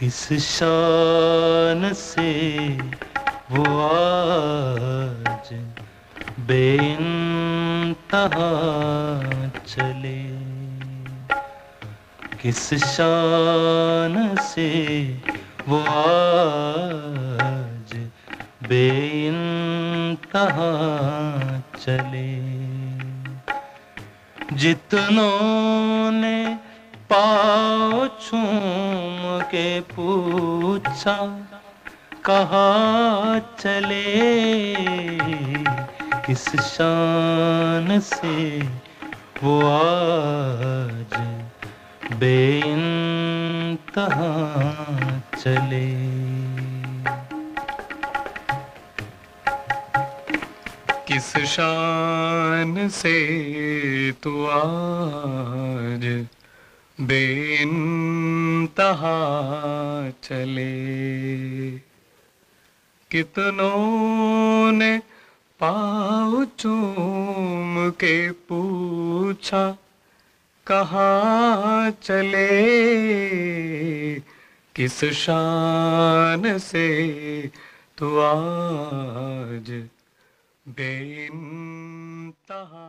किस शान से वो आज बेइंतहा चले? किस शान से वो आज बेइंतहा चले? जितनों ने पाओ छूम के पूछा, कहा चले किस शान से? वो आज बेइंतहा चले। किस शान से तू आज बेइंतहा चले। कितनों ने पाँव चूम के पूछा, कहाँ चले? किस शान से तू आज बेइंतहा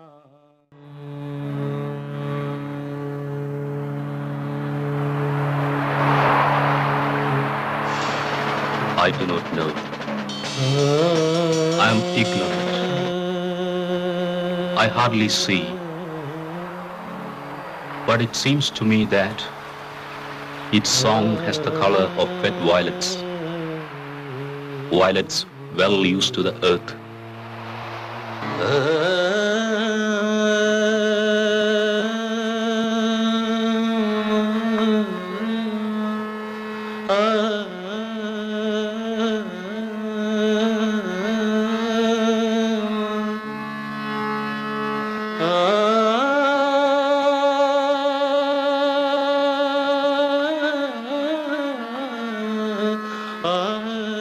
I do not know. I am ignorant. I hardly see. But it seems to me that its song has the color of wet violets. Violets well used to the earth. Ah Ah.